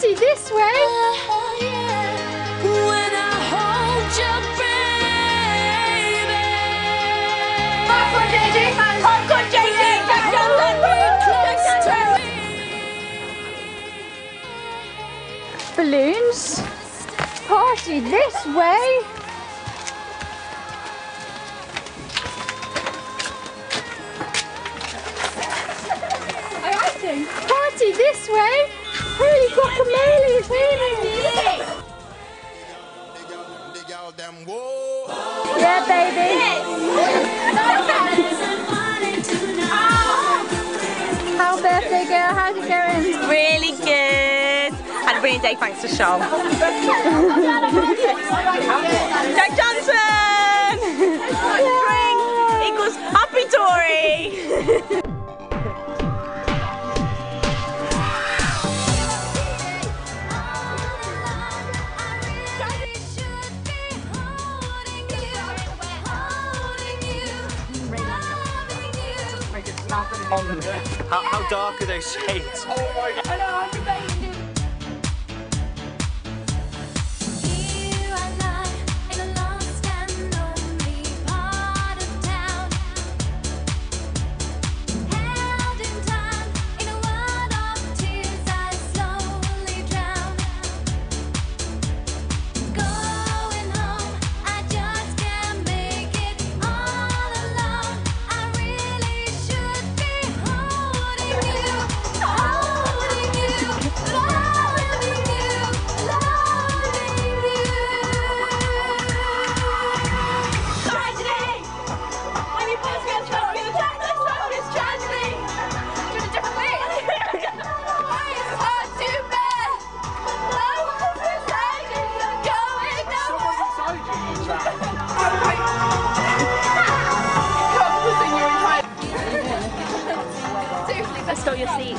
Party this way. When I hold you, baby. Popcorn JJ. Popcorn JJ. Balloons. Party this way. Party this way. Holy guacamole. Yeah, baby. How birthday girl? How's it going? Really good. Had a brilliant day thanks to Shoal. How, how dark are those shades? Let's go your seat.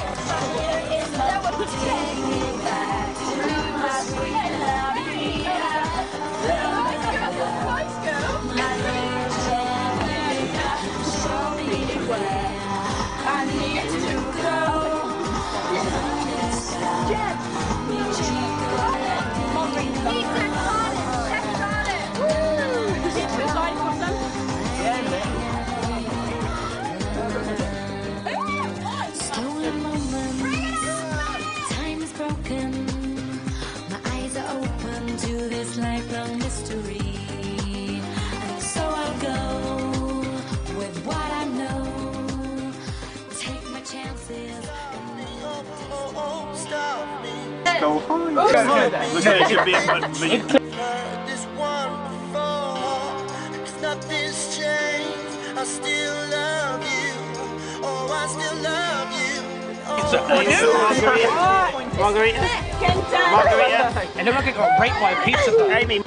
Look at it, should be a this one before. Cause nothing's changed. I still love you. Oh, I still love you. Oh, Margarita. Margarita. And then I got raped by a pizza though. Amy.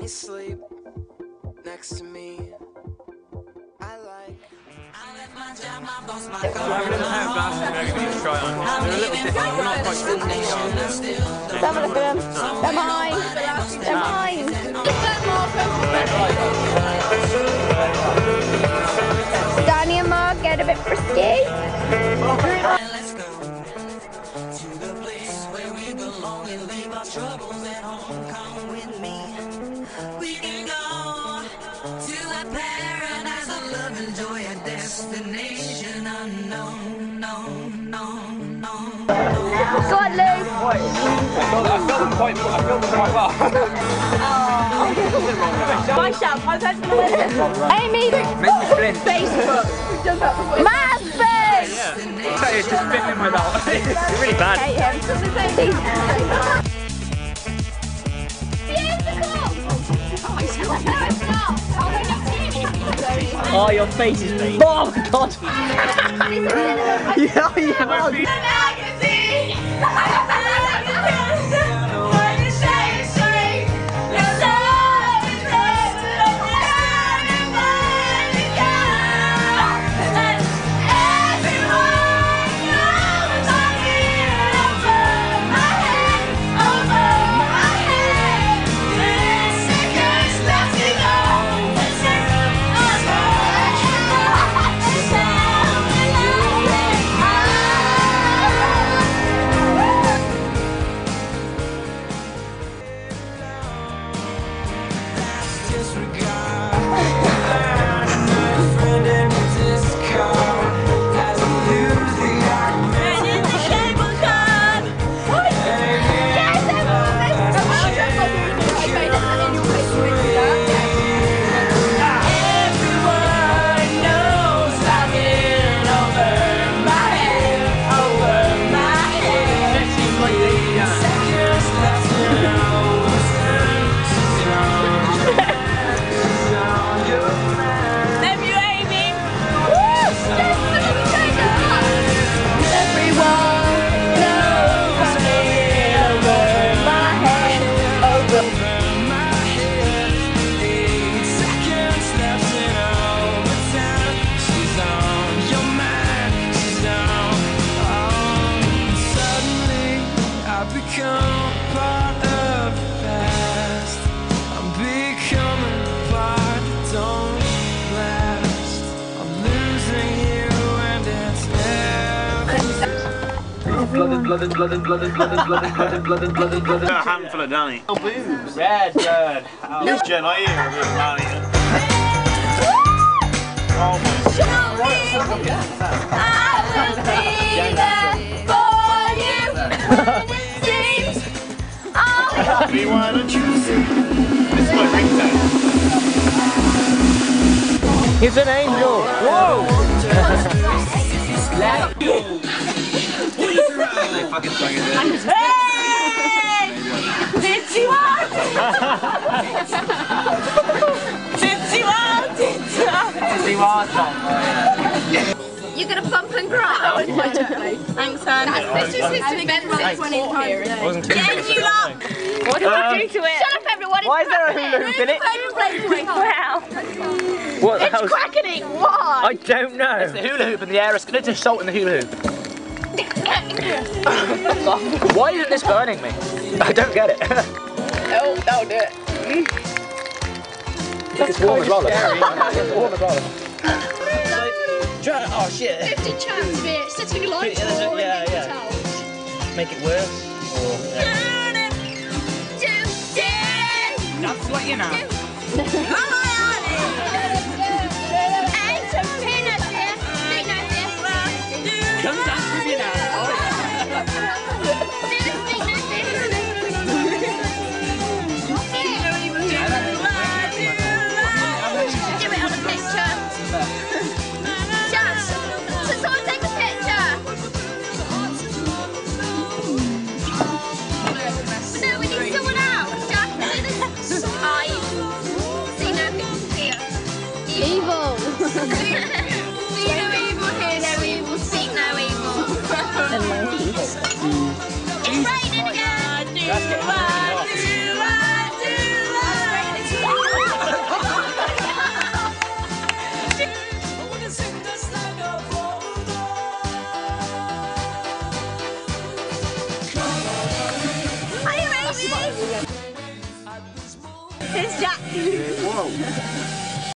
You sleep next to me. I like. They're a little different. We're not quite sure what they are. Let's have a look at them. They're mine. They're mine. Danny destination unknown, known, known, known. Go on, Lou. I felt, I felt them quite, I felt them quite well. My shout, I was actually going Amy. Facebook. Mad face. Tell you, it's just bit in my mouth. It's really bad. Hate him. Oh, Oh, your face is big. Oh my god! yeah, yeah. A handful of Danny. Oh, booze. Red, red. Oh, Jen, are you a bit Danny? Oh, my God. I will be there for you. Me wanna choose This is my ringtone. He's an angel. Whoa! You're gonna bump and cry. Thanks, Andy. This is his expensive 20 times. Jen, you lot! What do I do to it? Shut up, everyone. Why is there a hula hoop in it? Wow. What the It's hell's... cracking Why? I don't know. It's the hula hoop in the air. It's going to just salt in the hula hoop. Why isn't this burning me? I don't get it. Oh, that'll do it. it's warm as well. though. it's warm as well. Dry, oh shit. 50 chance, of it Setting a light to yeah, yeah, yeah. Make it worse? Or, yeah. That's what you know. Gracias.